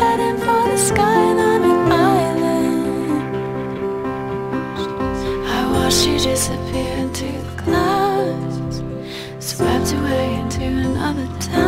heading for the skyline of island. I watched you disappear into the clouds, swept away into another time.